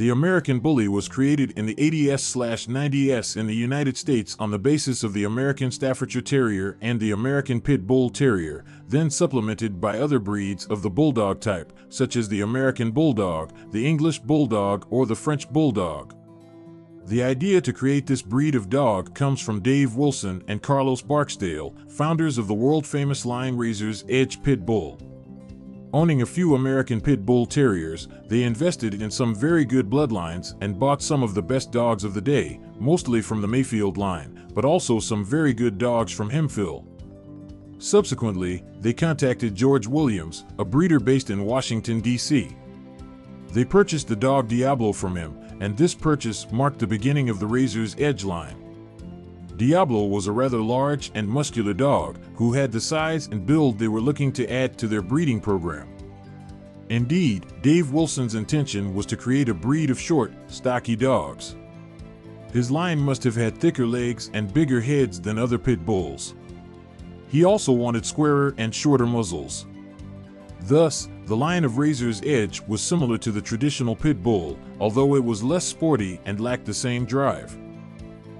The American Bully was created in the 80s/90s in the United States on the basis of the American Staffordshire Terrier and the American Pit Bull Terrier, then supplemented by other breeds of the Bulldog type, such as the American Bulldog, the English Bulldog, or the French Bulldog. The idea to create this breed of dog comes from Dave Wilson and Carlos Barksdale, founders of the world-famous line Razor's Edge Pit Bull. Owning a few American Pit Bull Terriers, they invested in some very good bloodlines and bought some of the best dogs of the day, mostly from the Mayfield line, but also some very good dogs from Hemphill. Subsequently, they contacted George Williams, a breeder based in Washington, D.C. They purchased the dog Diablo from him, and this purchase marked the beginning of the Razor's Edge line. Diablo was a rather large and muscular dog who had the size and build they were looking to add to their breeding program. Indeed, Dave Wilson's intention was to create a breed of short, stocky dogs. His line must have had thicker legs and bigger heads than other pit bulls. He also wanted squarer and shorter muzzles. Thus, the line of Razor's Edge was similar to the traditional pit bull, although it was less sporty and lacked the same drive.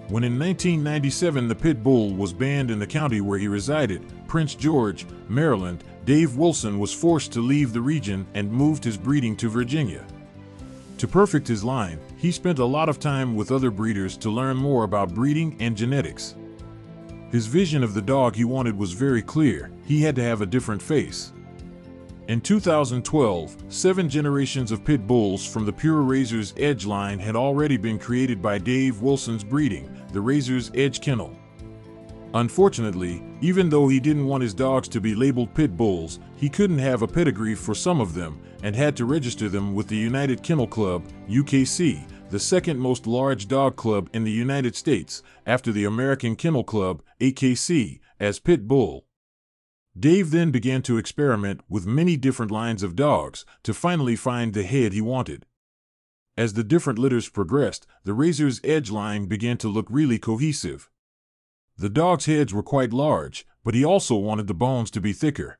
When in 1997 the pit bull was banned in the county where he resided, Prince George, Maryland, Dave Wilson was forced to leave the region and moved his breeding to Virginia. To perfect his line, he spent a lot of time with other breeders to learn more about breeding and genetics. His vision of the dog he wanted was very clear, he had to have a different face. In 2012, seven generations of pit bulls from the Pure Razor's Edge line had already been created by Dave Wilson's breeding, the Razor's Edge Kennel. Unfortunately, even though he didn't want his dogs to be labeled pit bulls, he couldn't have a pedigree for some of them and had to register them with the United Kennel Club, UKC, the second most large dog club in the United States after the American Kennel Club, AKC, as pit bull. Dave then began to experiment with many different lines of dogs to finally find the head he wanted. As the different litters progressed, the Razor's Edge line began to look really cohesive. The dogs' heads were quite large, but he also wanted the bones to be thicker.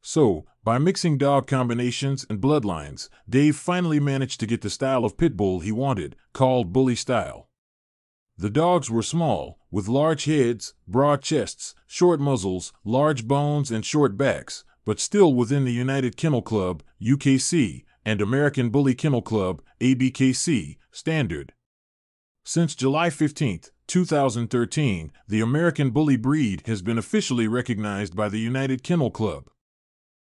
So, by mixing dog combinations and bloodlines, Dave finally managed to get the style of pit bull he wanted, called bully style. The dogs were small, with large heads, broad chests, short muzzles, large bones, and short backs, but still within the United Kennel Club, UKC, and American Bully Kennel Club, ABKC, standard. Since July 15, 2013, the American Bully breed has been officially recognized by the United Kennel Club.